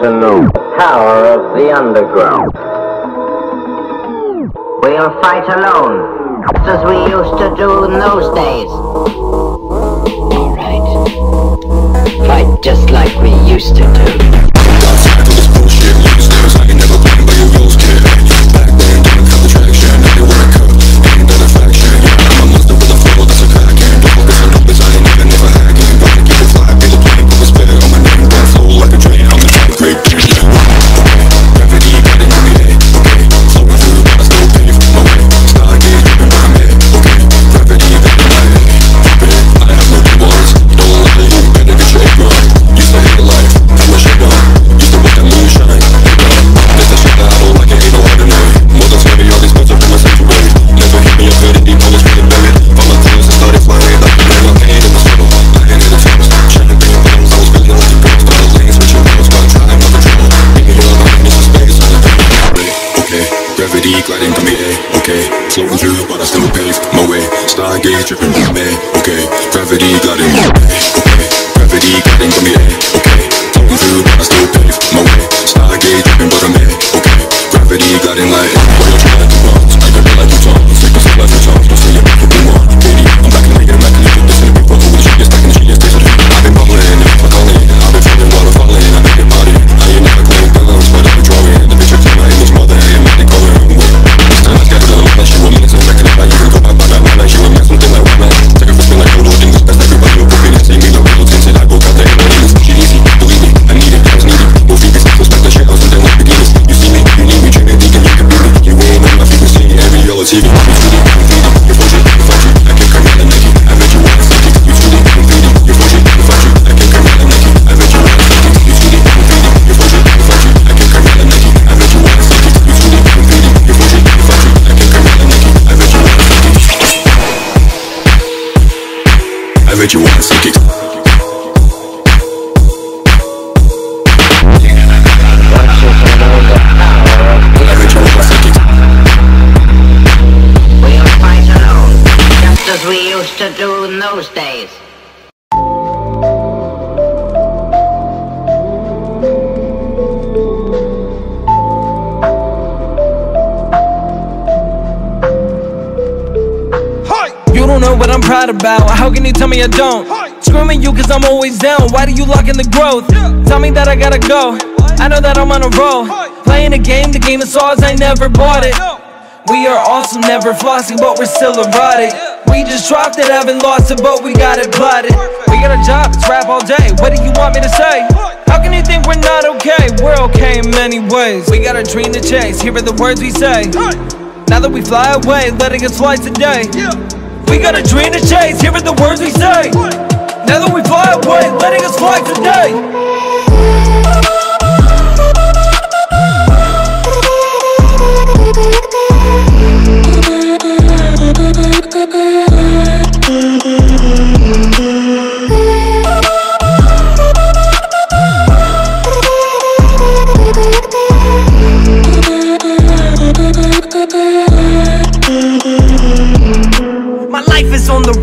the power of the underground. We'll fight alone, just as we used to do in those days. Alright. Fight just like we used to do. Gravity got I don't? Screaming you cause I'm always down. Why do you lock in the growth? Tell me that I gotta go. I know that I'm on a roll. Playing a game, the game is ours, I never bought it. We are awesome, never flossing, but we're still erotic. We just dropped it, haven't lost it, but we got it plotted. We got a job, it's rap all day. What do you want me to say? How can you think we're not okay? We're okay in many ways. We got a dream to chase, here are the words we say. Now that we fly away, letting us fly today. We got a dream to chase, are the words we say. Now that we fly away, letting us fly today. My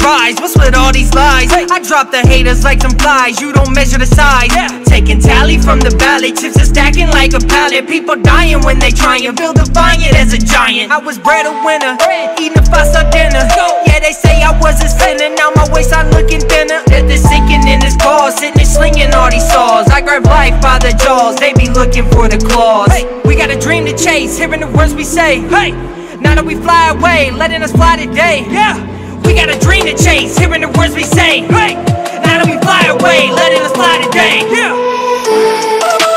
rise, what's with all these lies? I drop the haters like some flies, you don't measure the size. Taking tally from the valley, chips are stacking like a pallet. People dying when they try and feel defiant as a giant. I was bred a winner, eating a five-star dinner. Yeah, they say I was a sinner, now my waistline looking thinner. Death is sinking in this cause, sitting and slinging all these saws. I grab life by the jaws, they be looking for the claws. We got a dream to chase, hearing the words we say. Hey, now that we fly away, letting us fly today. Yeah we got a dream to chase, hearing the words we say. Hey, now that we fly away, letting us fly today. Yeah.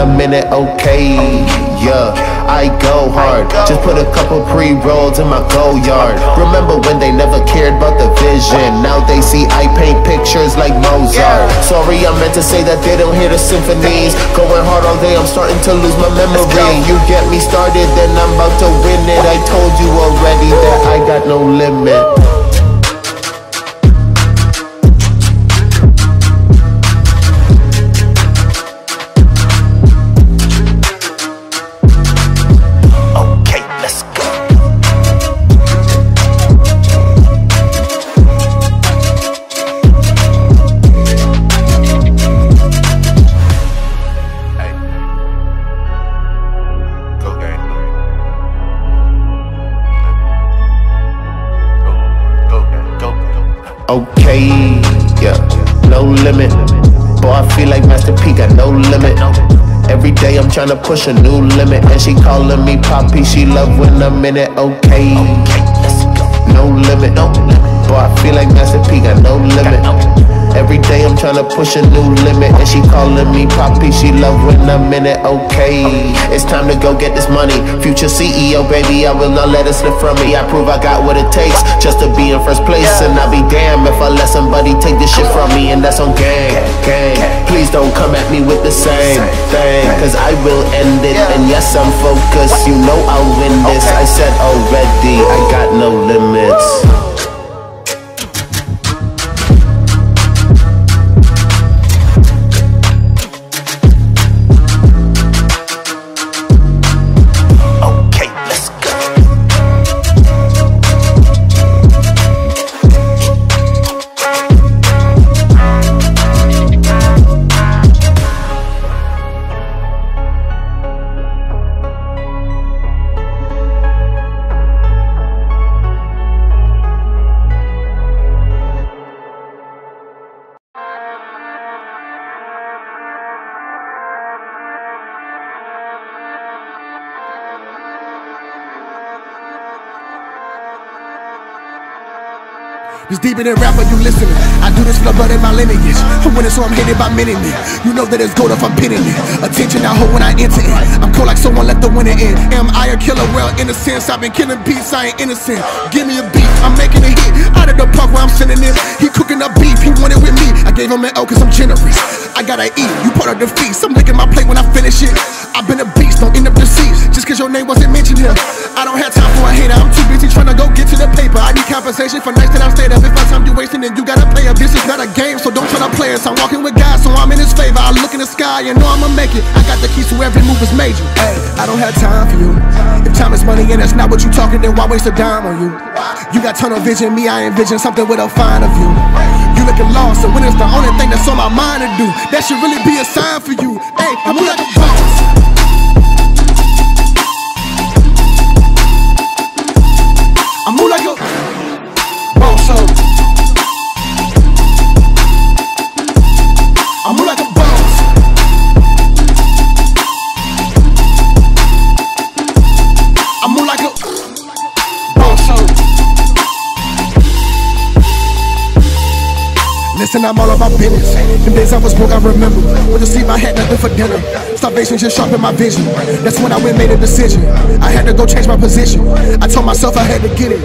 Love when I'm in it. Okay, yeah. I go hard. Just put a couple pre rolls in my go yard. Remember when they never cared about the vision? Now they see I paint pictures like Mozart. Sorry, I meant to say that they don't hear the symphonies. Going hard all day, I'm starting to lose my memory. You get me started, then I'm about to win it. I told you already that I got no limit. Day I'm tryna push a new limit. And she calling me Poppy, she love when I'm in it. Okay, no limit. Boy, I feel like Master P got no limit. Every day I'm tryna push a new limit. And she calling me Poppy, she love when I'm in it. Okay, it's time to go get this money. Future CEO, baby, I will not let it slip from me. I prove I got what it takes just to be in first place. And I'll be damned if I let somebody take this shit from me. And that's on gang, gang. Please don't come at me with the same thing. Cause I will end it. And yes, I'm focused. You know I'll win this. I said already, I got no limits. It's deeper than rapper, you listening. I do this for the blood in my lineage. I'm winning, so I'm hated by many. You know that it's gold if I'm pinning it. Attention, I hold when I enter it. I'm cold like someone left the winner in. Am I a killer? Well, in a sense, I've been killing beats, I ain't innocent. Give me a beat, I'm making a hit. Out of the park where I'm sending it. He cooking up beef, he wanted with me. I gave him an L cause I'm generous. I gotta eat, you part of the feast. I'm licking my plate when I finish it. I've been a beast, don't end up deceased. Just cause your name wasn't mentioned here. I don't have time for a hater, I'm too busy trying to go get to the paper. I need compensation for nights that I stayed up. If my time you wasting, then you gotta play up. This is not a game, so don't try to play us. I'm walking with God, so I'm in his favor. I look in the sky and know I'ma make it. I got the keys to every move is major. Hey, I don't have time for you. If time is money and that's not what you talking, then why waste a dime on you? You got tunnel vision, me, I envision something with a finer view. You looking lost, and when it's the only thing that's on my mind to do, that should really be a sign for you. Hey, I move like a boss. Listen, I'm all about business. Them days I was broke, I remember. With you see I had nothing for dinner. Starvation just sharpened my vision. That's when I went made a decision. I had to go change my position. I told myself I had to get it.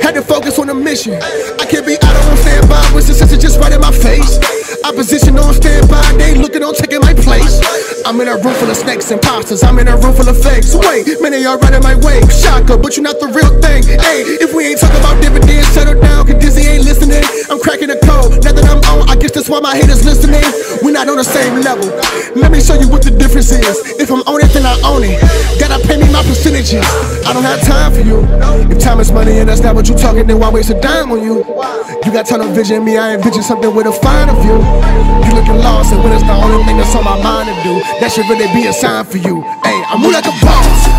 Had to focus on the mission. I can't be out on standby when success is just right in my face. Opposition on standby, they looking on taking my place. I'm in a room full of snakes and imposters. I'm in a room full of fakes. Wait, many y'all right in my way. Shocker, but you're not the real thing. Hey, if we ain't talking about dividends, settle down, cause Dizzy ain't listening. I'm cracking the code. Now that I'm that's why my haters listening. We're not on the same level. Let me show you what the difference is. If I'm on it, then I own it. Gotta pay me my percentages. I don't have time for you. If time is money and that's not what you talking, then why waste a dime on you? You got tunnel vision, me, I envision something with a finer view. You looking lost, and when it's the only thing that's on my mind to do, that should really be a sign for you. Hey, I move like a boss.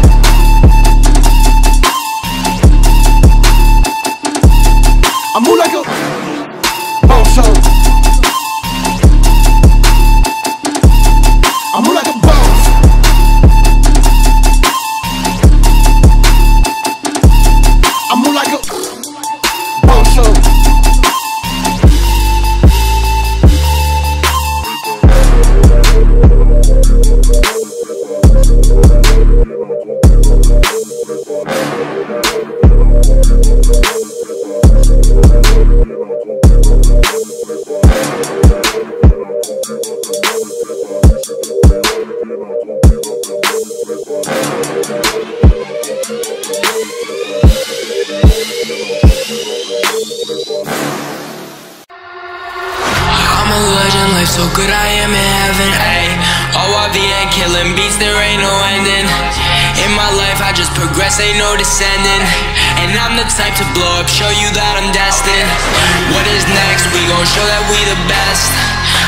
Gon' show that we the best.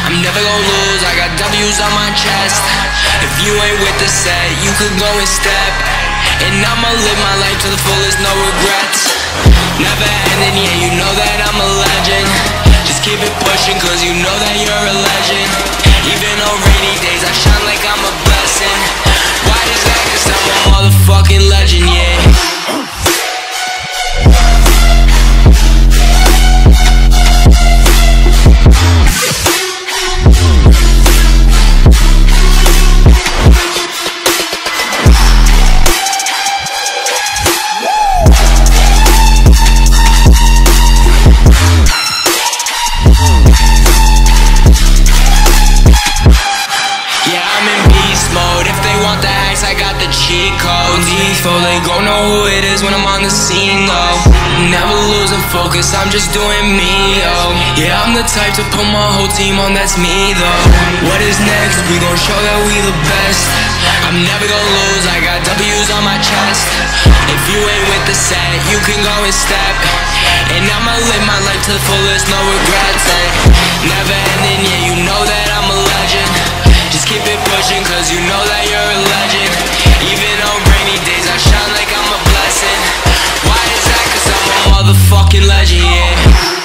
I'm never gon' lose, I got W's on my chest. If you ain't with the set, you could go and step. And I'ma live my life to the fullest, no regrets. Never ending, yeah, you know that I'm a legend. Just keep it pushing, cause you know that you're a legend. Even on rainy days, I shine like I'm a blessing. Why is that? Cause I'm a motherfucking legend, yeah focus, I'm just doing me, oh Yeah, I'm the type to put my whole team on, that's me, though. What is next? We gon' show that we the best. I'm never gon' lose, I got W's on my chest. If you ain't with the set, you can go and step. And I'ma live my life to the fullest, no regrets. eh. Never ending, yeah, you know that I'm a legend. Just keep it pushing, cause you know that you're a legend. Even on motherfucking legend, yeah.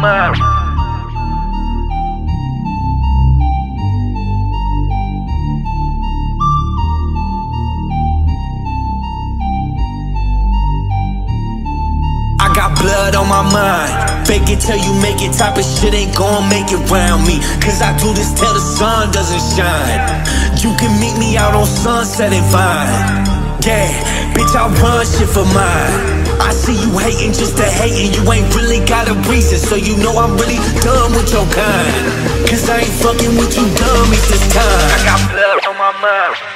Mind. I got blood on my mind. Fake it till you make it type of shit ain't gon' make it round me. Cause I do this till the sun doesn't shine. You can meet me out on Sunset and Vine. Yeah, bitch, I run shit for mine. I see you hating just to hate and you ain't really got a reason. So you know I'm really done with your kind. Cause I ain't fucking with you dummies this time. I got blood on my mind.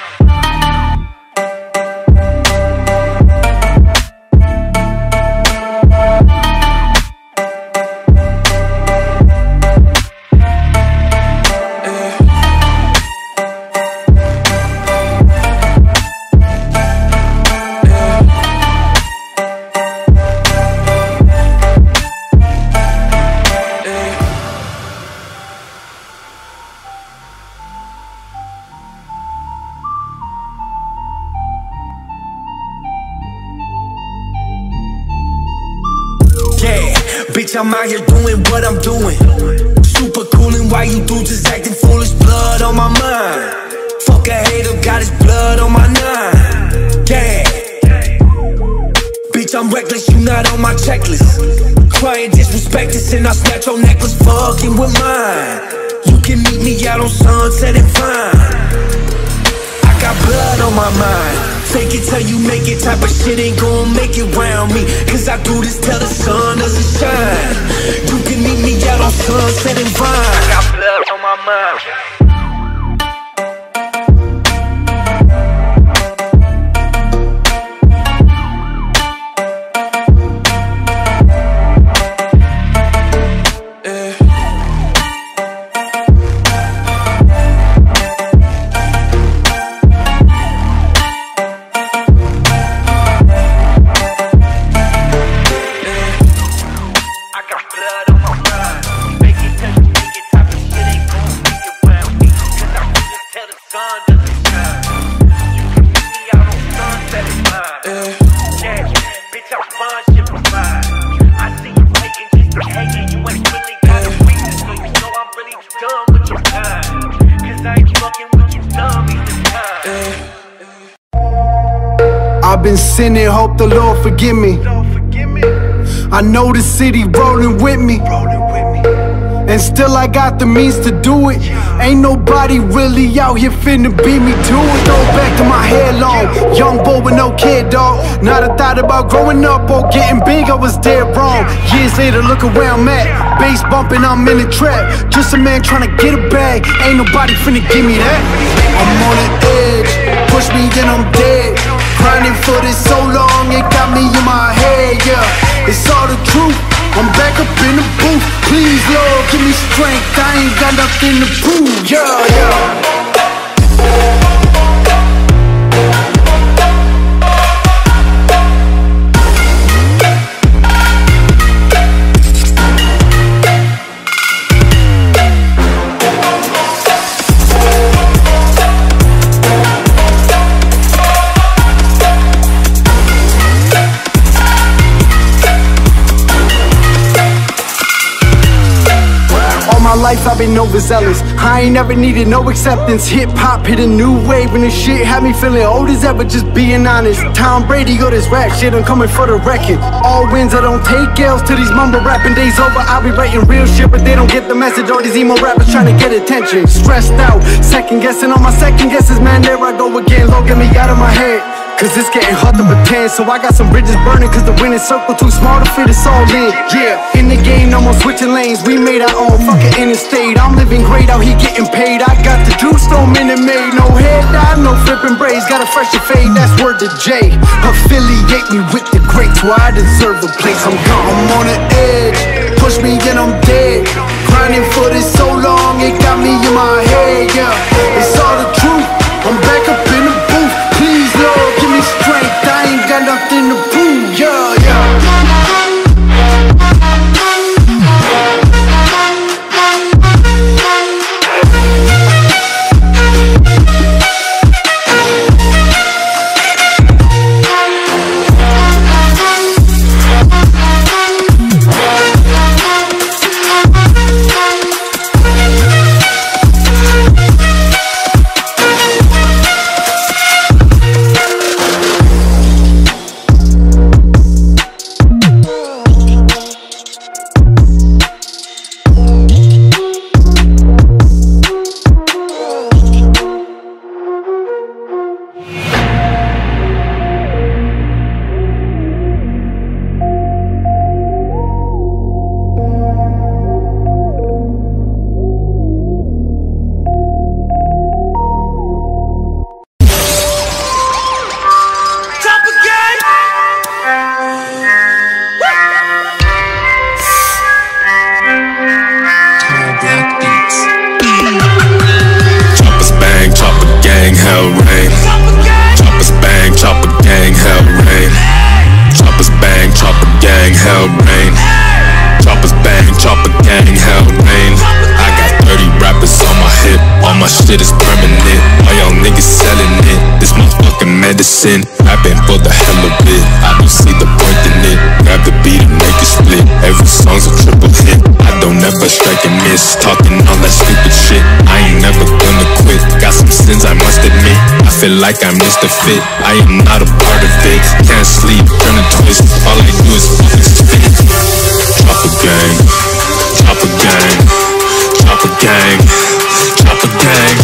I'm out here doing what I'm doing. Super cool and why you do just acting foolish, blood on my mind. Fuck a hater, got his blood on my nine. Yeah. Bitch, I'm reckless, you not on my checklist. Crying disrespect this and I snatch your necklace, fucking with mine. You can meet me out on Sunset and Vine. I got blood on my mind. Fake it till you make it type of shit ain't gon' make it round me. Cause I do this till the sun doesn't shine. You can meet me out on Sunset and Vine. I got blood on my mind. Still I got the means to do it. Ain't nobody really out here finna beat me to it. Throw back to my hair long. Young boy with no kid, dog. Not a thought about growing up or getting big, I was dead wrong. Years later, look at where I'm at Bass bumping, I'm in the trap. Just a man trying to get a bag. Ain't nobody finna give me that. I'm on the edge. Push me, and I'm dead. Grinding for this so long, it got me in my head, yeah. It's all the truth. I'm back up in the booth. Please, Lord, give me strength. I ain't got nothing to prove. Yeah, yeah. Life I've been overzealous. I ain't never needed no acceptance. Hip hop hit a new wave and this shit had me feeling old as ever. Just being honest. Tom Brady go this rap shit. I'm coming for the record. All wins I don't take L's to these mumble rapping days over. I'll be writing real shit, but they don't get the message. All these emo rappers trying to get attention. Stressed out, second guessing on my second guesses. Man, there I go again. Get me out of my head. Cause it's getting hard to pretend. So I got some bridges burning Cause the winning circle too small to fit us all in. Yeah, in the game, no more switching lanes. We made our own fucking interstate. I'm living great out here getting paid. I got the juice, no Minute Maid. No head dive, no flipping braids. Got a fresher fade, that's word to J. Affiliate me with the greats. Where I deserve a place. I'm gone, I'm on the edge. Push me and I'm dead. Grinding for this so long It got me in my head, yeah. It's all the truth Not a part of it. Can't sleep, turn and twist. All I do is fucking spit. Drop a gang. Drop a gang. Drop a gang. Drop a gang.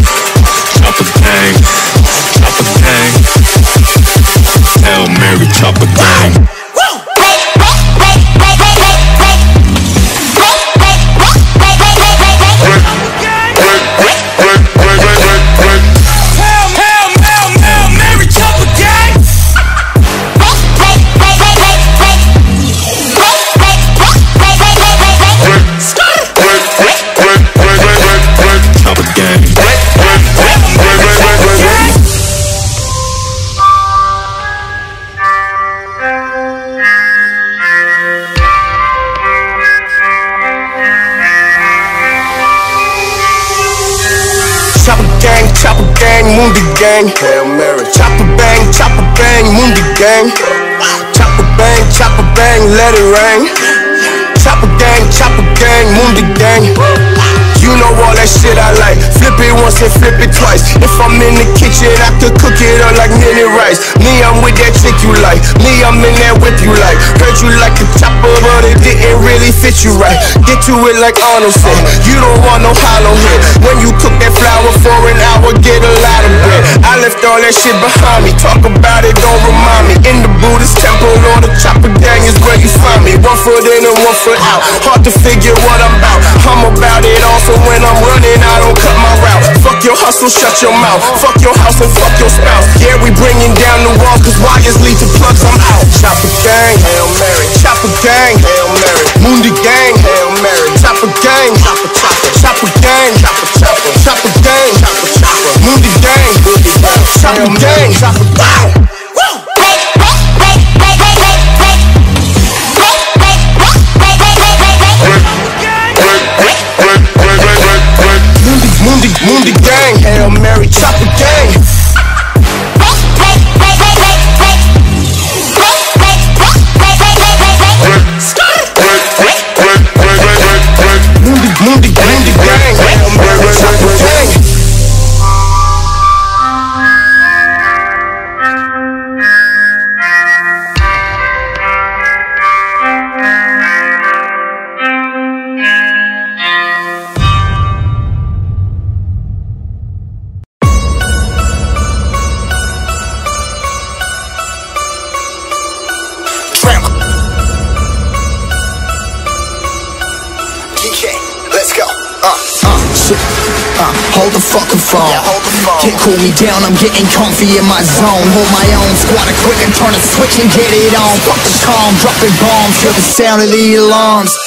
Chopper gang, chopper gang, Mundi gang. You know all that shit I like. Flip it once and flip it twice. If I'm in the kitchen, I could cook it up like mini rice. Me, I'm with that chick you like. Me, I'm in that whip you like. Heard you like a chopper, but it didn't really fit you right. Get to it like Arnold said. You don't want no hollow head. When you cook that flour for an hour, get a lot of bread. I left all that shit behind me. Talk about it, don't remind me. In the Buddhist temple or the chopper gang is where you find me. One foot in and one foot out. Hard to figure what I'm about. I'm about it all, so when I'm running, I don't cut my route. Fuck your hustle, shut your mouth. Fuck your house and fuck your spouse. Yeah, we bringing down the walls, cause wires lead to plugs. I'm out. Chopper gang, Hail Mary. Chopper gang, Hail Mary. Mundi gang, getting comfy in my zone. Hold my own, squad a quick and turn a switch and get it on. Fuck the calm, dropping bombs, hear the sound of the alarms.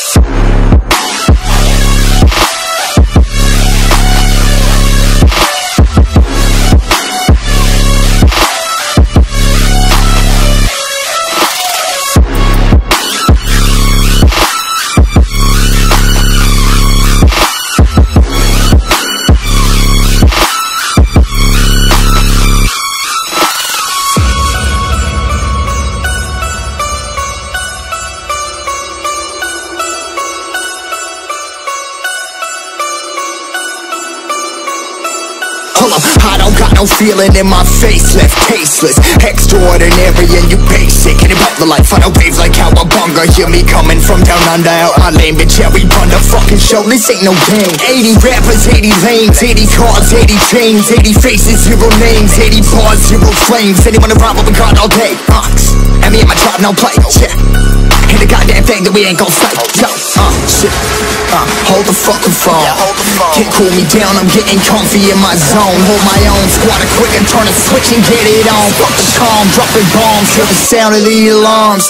I don't got no feeling in my face Left tasteless, extraordinary and you basic. And about the life on a wave like cowabunga Hear me coming from down under out my lane. Bitch, yeah, we run the fucking show, this ain't no game. 80 rappers, 80 lanes, 80 cars, 80 chains 80 faces, zero names, 80 bars, zero flames. Anyone around what we got all day, ox And me and my tribe, no play, yeah Ain't a goddamn thing that we ain't gon' fight, yo, uh, shit uh, hold the fucking phone. Yeah, hold the phone. Can't cool me down, I'm getting comfy in my zone. Hold my own, squad a quick and turn a switch and get it on. Fuck the calm, dropping bombs, hear the sound of the alarms.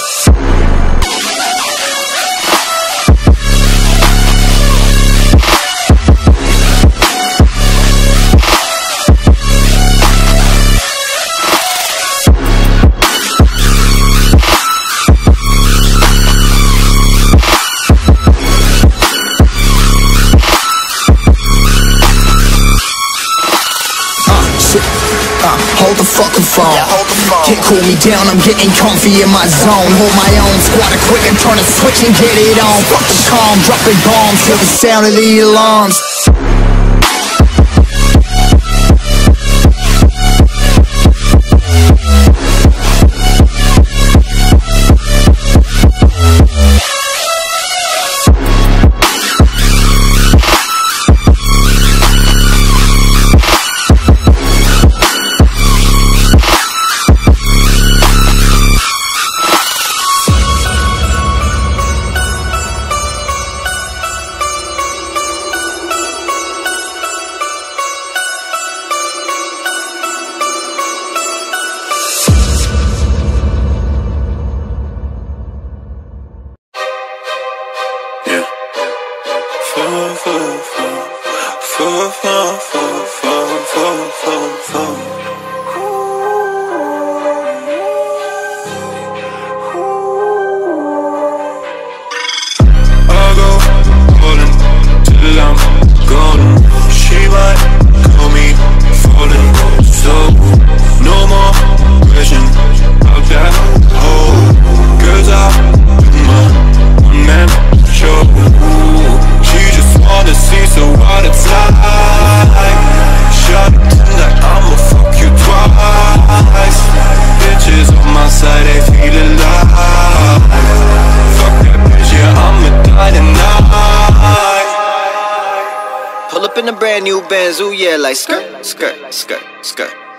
Uh, shit. Uh, hold the fucking phone. Can't cool me down, I'm getting comfy in my zone. Hold my own, squad a quick and turn a switch and get it on. Fuck the calm, dropping bombs, hear the sound of the alarms.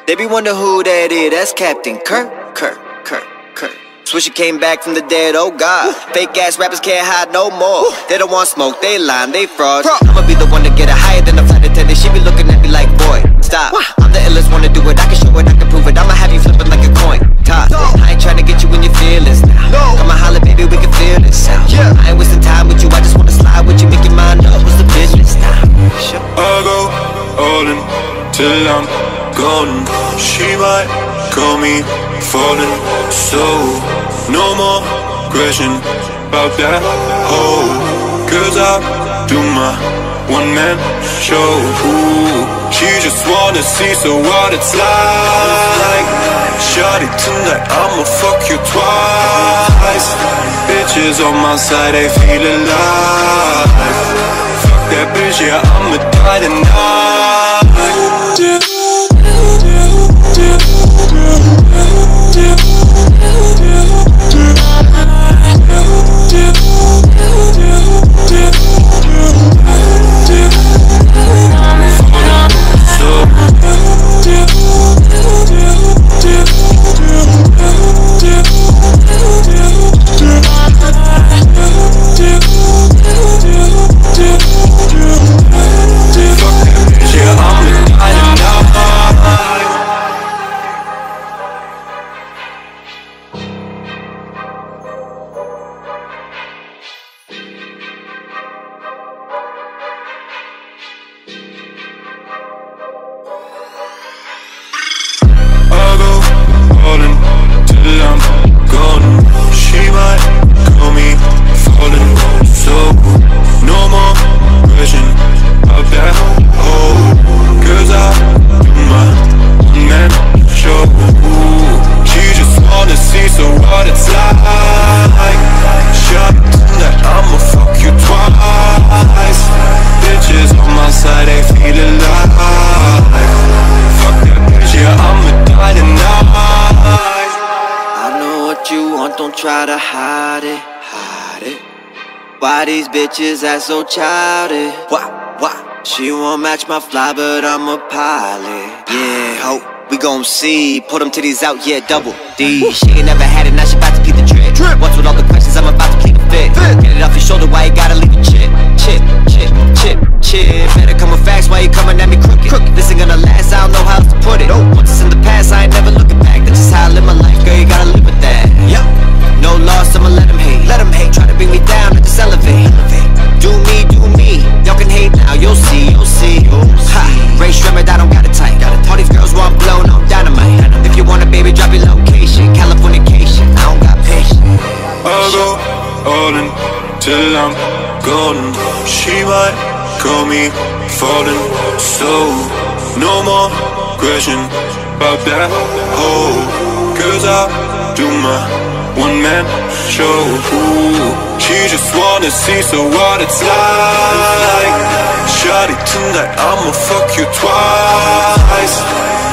They be wonder who that is, that's Captain Kirk, Kirk, Kirk, Kirk. Swisher came back from the dead, oh god. Fake ass rappers can't hide no more. They don't want smoke, they lying, they fraud. I'ma be the one to get it higher than the flight attendant. She be looking at me like, boy, stop. I'm the illest one to do it, I can show it, I can prove it. I'ma have you flipping like a coin. Top. I ain't trying to get you in your feelings now. Come on, holla, baby, we can feel this out. I ain't wasting time with you, I just wanna slide with you, make your mind up. What's the business now? I'll go all in till I'm gone. She might call me falling, so no more question about that. Oh, cause I do my one man show. Ooh, she just wanna see so what it's like. Shawty tonight, I'ma fuck you twice. Bitches on my side, they feel alive. Fuck that bitch, yeah, I'ma die tonight. These bitches act so childish? Why, why? She won't match my fly, but I'm a pilot. Yeah, ho, we gon' see. Put them titties out, yeah, double D. She ain't never had it, now she about to keep the drip. What's with all the questions, I'm about to plead the fit. Get it off your shoulder, why you gotta leave it chip? Chip, chip, chip, chip. Better come with facts, why you coming at me crooked? This ain't gonna last, I don't know how to put it. Once it's in the past, I ain't never looking back. That's just how I live my life, girl, you gotta live with that. Yep. No loss, I'ma let them hate. Let them hate, try to bring me down, I just elevate. Do me, do me. Y'all can hate now, you'll see, you'll see. Ha, Ray Shrimmer, I don't got it tight. All these girls want blown I'm dynamite. If you want a baby, drop your location. Californication, I don't got patience. I'll go all in till I'm gone. She might call me falling, so no more question about that. Oh, cause I do my one man show. She just wanna see so what it's like. Shawty tonight, I'ma fuck you twice.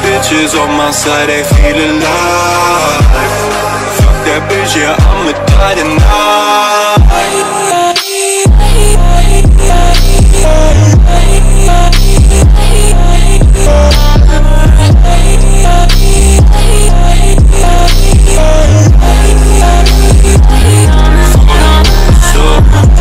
Bitches on my side, they feel alive. Fuck that bitch, yeah, I'ma die tonight. Yeah,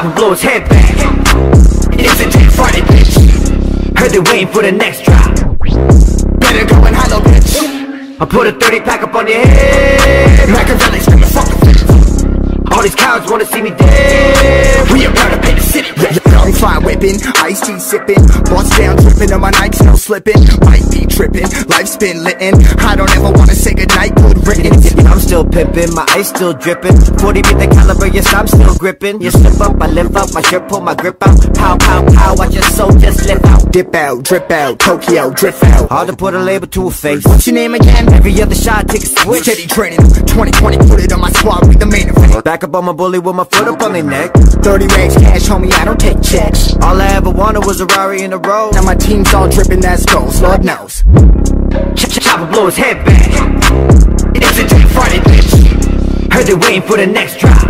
Chopper blow his head back. It's a Jack Friday, bitch. Heard they waiting for the next drop. Better go and hollow, bitch. I put a 30 pack up on your head. Machiavelli screaming. All these cowards wanna see me dead. We about to pay the city rent. Young fly whipping, iced tea sipping, bust down tripping on my Nikes, no slipping. Might be tripping, life's been littin'. I don't ever wanna say goodnight, good riddance. I'm still pimping, my ice still dripping. 40 beat the caliber, yes, I'm still gripping. You slip up, I limp up, my shirt pull my grip out. Pow, pow, pow, watch your soul just slip out. Dip out, drip out, Tokyo, drift out. Hard to put a label to a face. What's your name again? Every other shot, take a switch. Steady training, 2020, put it on my squad, we the main event. Back up on my bully with my foot up on their neck. 30 racks, cash, homie, I don't take checks. All I ever wanted was a Rari in the road. Now my team's all dripping, that's goals, Lord knows. Ch- ch- Chopper blow his head back. It's a Jack Friday, bitch. Heard they waiting for the next drop.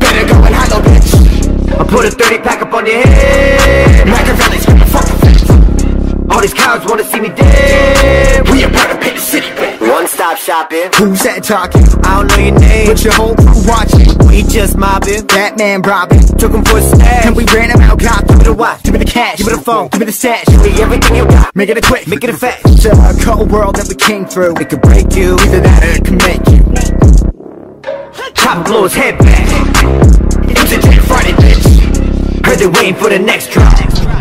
Better go and hollow, bitch. I put a 30 pack up on your head. Machiavelli screaming, fuck the bitch. All these cowards wanna see me dead. We about to pay the city stop shopping. Who's that talking? I don't know your name. But your whole crew watching. We just mobbing. Batman robbing. Took him for a stash. And we ran him out, cop. Give me the watch. Give me the cash. Give me the phone. Give me the stash. Give me everything you got. Make it a quick. Make it a fact. It's a cold world that we came through. It could break you. Either that or it can make you. Chopper blow his head back. It's a Jack Friday, bitch. Heard they waiting for the next drop.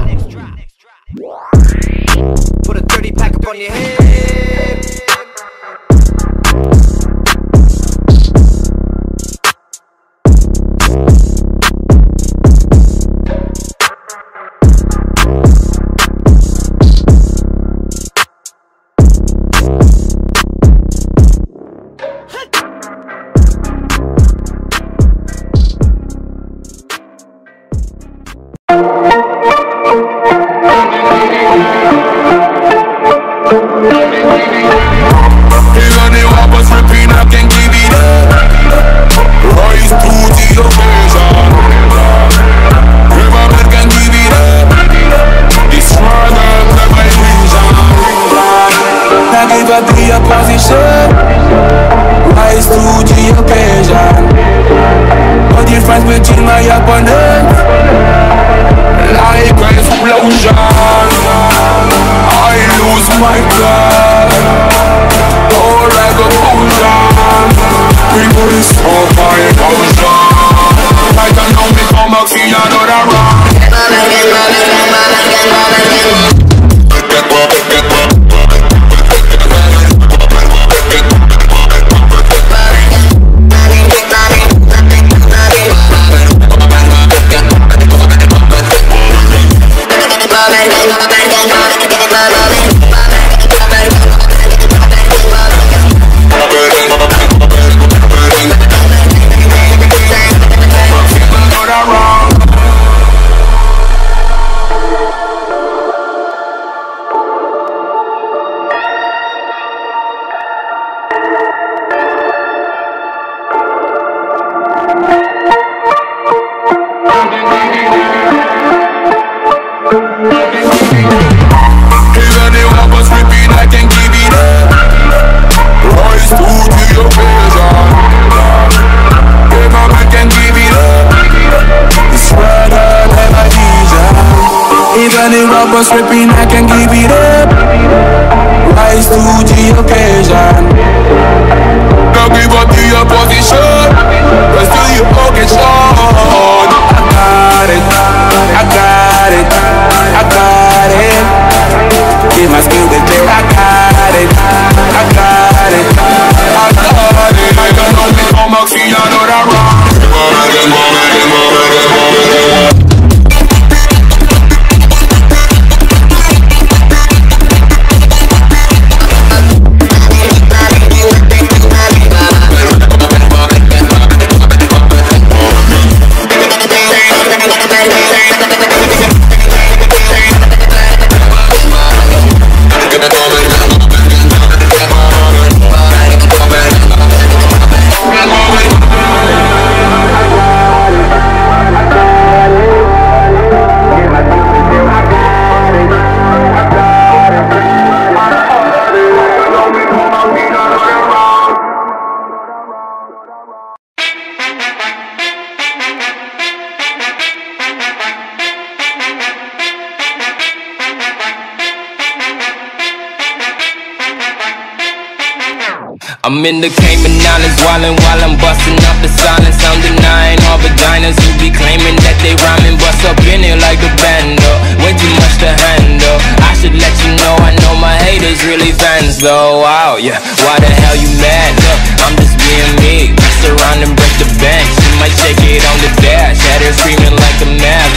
I'm in the Cayman Islands wildin' while I'm bustin' up the silence. I'm denying all vaginas who be claiming that they rhyming. Bust up in it like a bando. Way too much to handle. I should let you know I know my haters really fans though. Wow, yeah. Why the hell you mad? Look, I'm just being me. Mess around and break the bank. She might shake it on the dash. Had her screaming like a mad.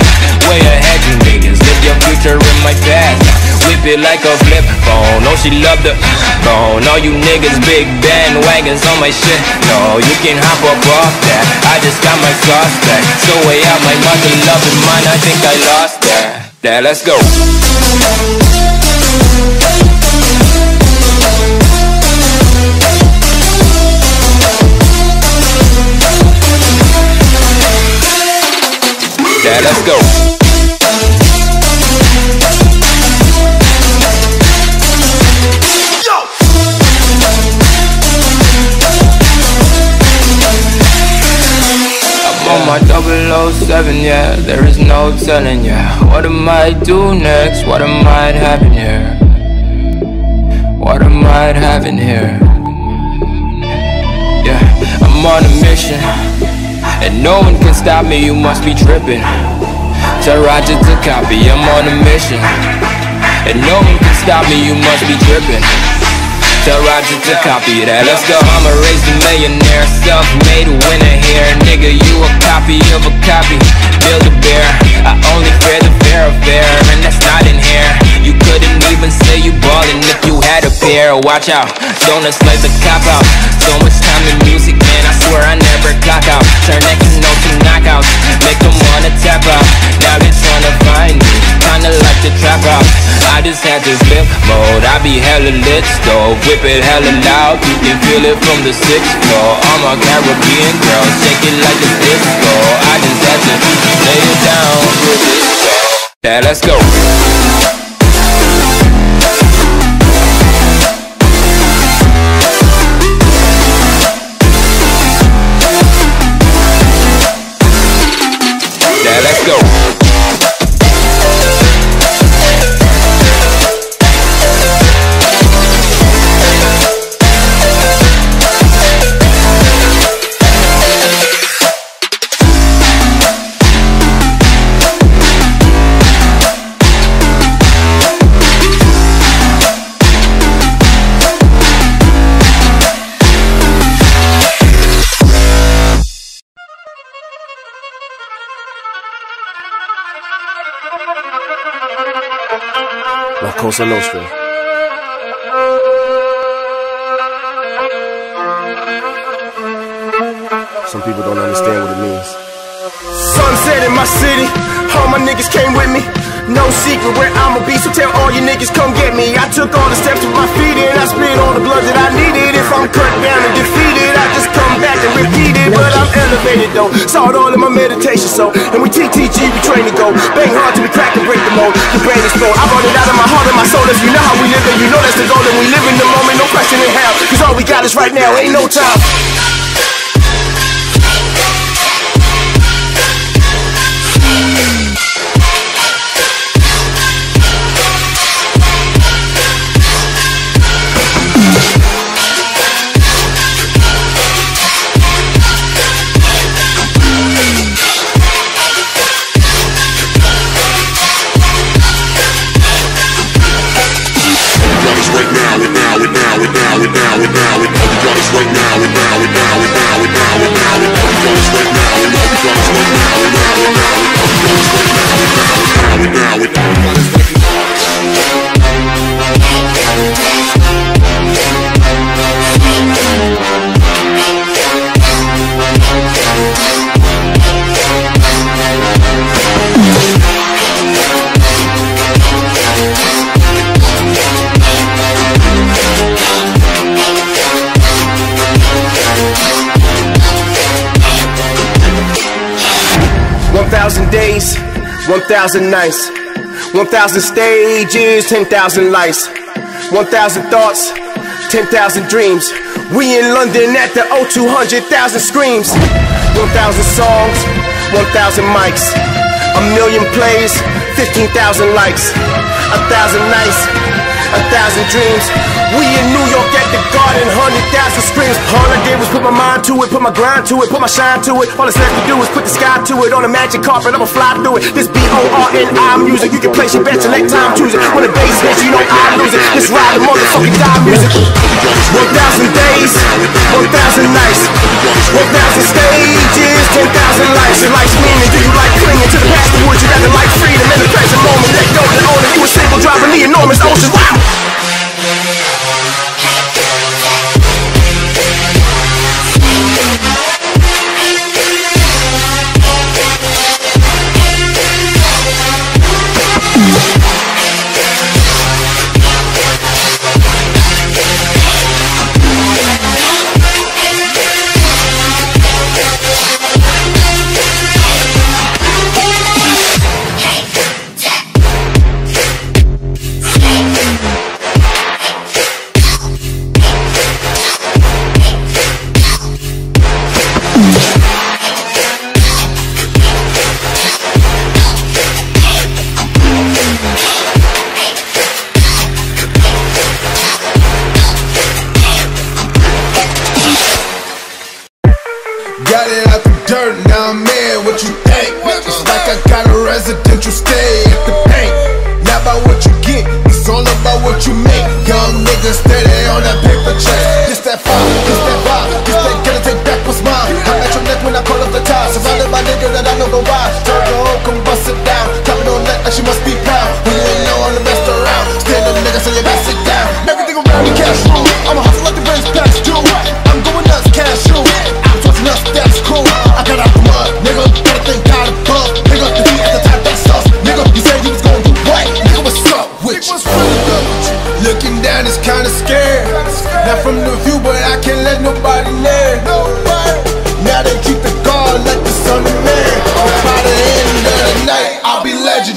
Way ahead, you niggas. Live your future in my past. Whip it like a flip phone. Oh, she love the phone. All you niggas big bandwagons on my shit. No, you can hop up off that. I just got my sauce back. So way out my mother loving mine. I think I lost that. There, let's go. There, let's go. 007, yeah, there is no telling, yeah What am I do next? What am I having here? What am I having here? Yeah, I'm on a mission And no one can stop me, you must be tripping Tell Roger to copy, I'm on a mission And no one can stop me, you must be tripping Tell Roger to copy that, let's go. I'ma raise the millionaire, self-made winner here. Nigga, you a copy of a copy. Build a bear, I only fear the fair affair And that's not in here. You couldn't even say you ballin' if you had a pair. Watch out, Don't like the cop out. So much time in music, man, I swear I never clock out. Turn that know to knockouts. Make them wanna tap out. Now they tryna find me Kinda like the trap house I just had to flip mode. I be hella lit stove Whip it hella loud. You can feel it from the sixth floor. I'm a Caribbean girl Shake it like a disco. I just had to lay it down. This Now let's go Cosa Nostra. Some people don't understand what it means. Sunset in my city, all my niggas came with me. No secret where I'ma be, so tell all you niggas come get me. I took all the steps with my feet and I spit all the blood that I needed. If I'm cut down and defeated, I just come back and repeat it. But I'm elevated though, saw it all in my meditation. So, and we TTG, we train to go. Bang hard till we crack and break the mold. Your brain explode. I brought it out of my heart and my soul. If you know how we live, then you know that's the goal. And we live in the moment, no question in hell. Cause all we got is right now, ain't no time. 1,000 nights, 1,000 stages, 10,000 lights, 1,000 thoughts, 10,000 dreams. We in London at the O2, 100,000 screams, 1,000 songs, 1,000 mics, a million plays, 15,000 likes, a thousand nights, a thousand dreams. We in New York hundred thousand screams. All I did was put my mind to it, put my grind to it, put my shine to it. All it's left to do is put the sky to it on a magic carpet. I'ma fly through it. This B O R N I music, you can place your bets and let time choose it. When the bass hits, you know I lose it. This ride the motherfucking die music. One thousand days, one thousand nights, one thousand stages, ten thousand lives. Life's meaning, do you like clinging to the past? Or would you rather like freedom in the present moment? Let go and own it. You a single driving the enormous ocean. Wow.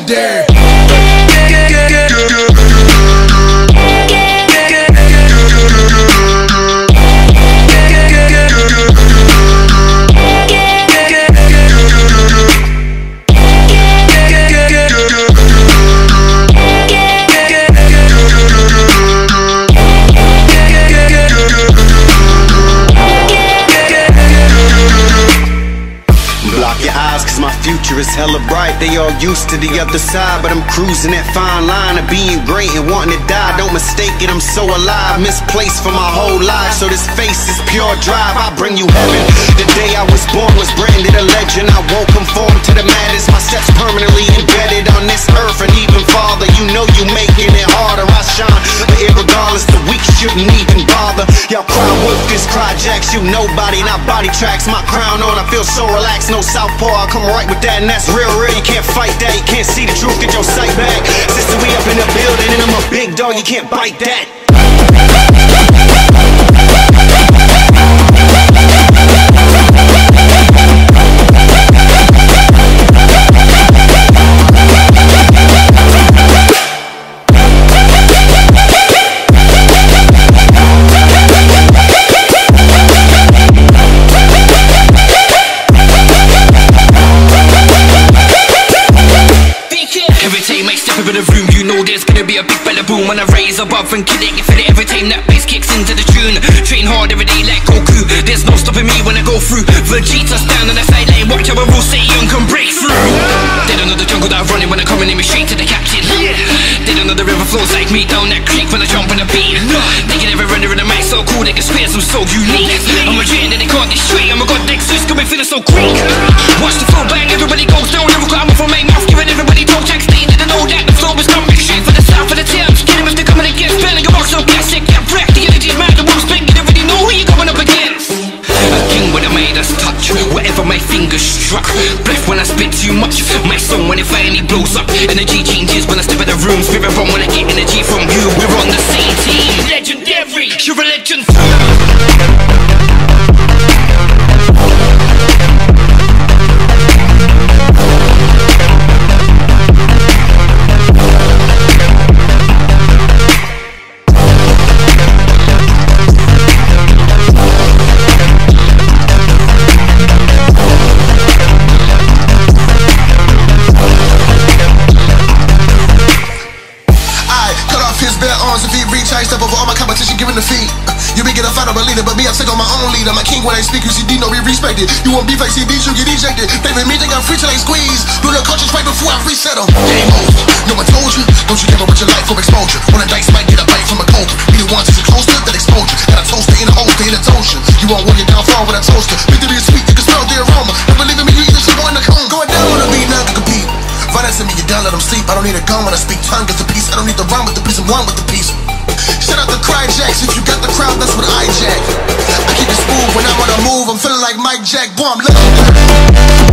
Be used to the other side, but I'm cruising that fine line of being great and wanting to die. Don't mistake it, I'm so alive. Misplaced for my whole life, so this face is pure drive. I bring you heaven. The day I was born was branded a legend. I won't conform to the madness. My steps permanently embedded on this earth, and even farther. You know you making it harder. I shine, but irregardless, the weak shouldn't even bother. Y'all cry wolf, this cry jacks. You nobody, not body tracks. My crown on, I feel so relaxed. No southpaw, I come right with that, and that's real, real. You can't fight can't see the truth, get your sight back. Sister, we up in the building, and I'm a big dog. You can't bite that. And it, feel it every time that bass kicks into the tune. Train hard every day like Goku, there's no stopping me when I go through. Vegeta stand on the sideline, watch how a rule say young can break through. They don't know the jungle that I'm running when I come in me straight to the captain. Yeah. They don't know the river flows like me down that creek when I jump on the beat They can never render in the mic so cool, they can swear I'm so unique. I'm a giant and they can't get straight, I'm a god next gonna be feeling so Greek Watch the flow bang, everybody goes down, never I'm from my mouth, giving everybody toe checks. They didn't know that the flow was coming. Straight for the south of the Thames so plastic, get wrecked The mad, the wolf's bang, you already know who you're going up against. A king with a Midas touch, whatever my fingers struck. Breath when I spit too much, my song when it finally blows up. Energy changes when I step in the room, spirit bomb when I get energy from you. We're on the same team, legendary, you're a legend gon' be respected. You want beef like CDs, you get ejected. Favorite me, they got free till they squeeze. Do the culture right before I reset them. Game over. No one told you. Don't you ever with your life for exposure. When a dice might get a bite from a cobra. Be the one to close to that exposure. Got a toaster in a holster in a toaster. You won't want your downfall with a toaster. Victory is sweet, you can smell the aroma. Believe in me, you either should in the cone. Going down on the beat, now to compete. Finance me, you down, let them sleep. I don't need a gun when I speak. Tongue gets a piece. I don't need the rhyme with the piece. I'm one with the piece. Shout out the cry jacks. If you got the crowd, that's what I jack. Smooth when I'm on the move. I'm feeling like Mike Jack. Boy, I'm.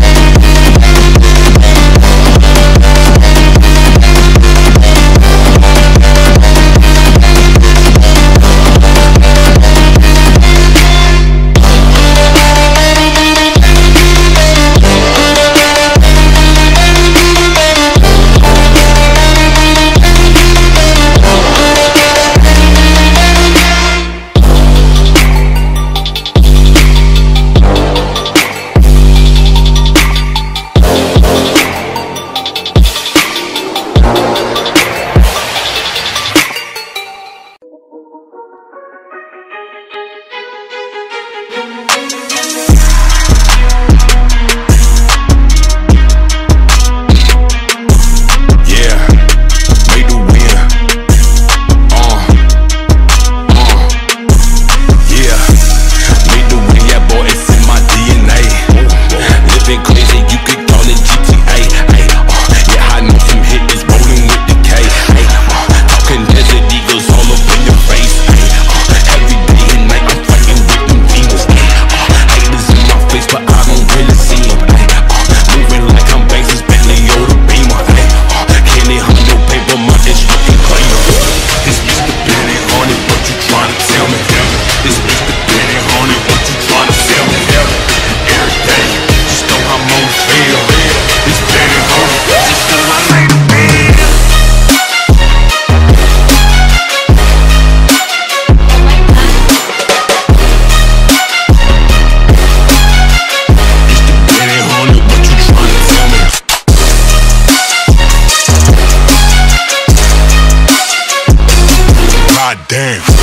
God damn.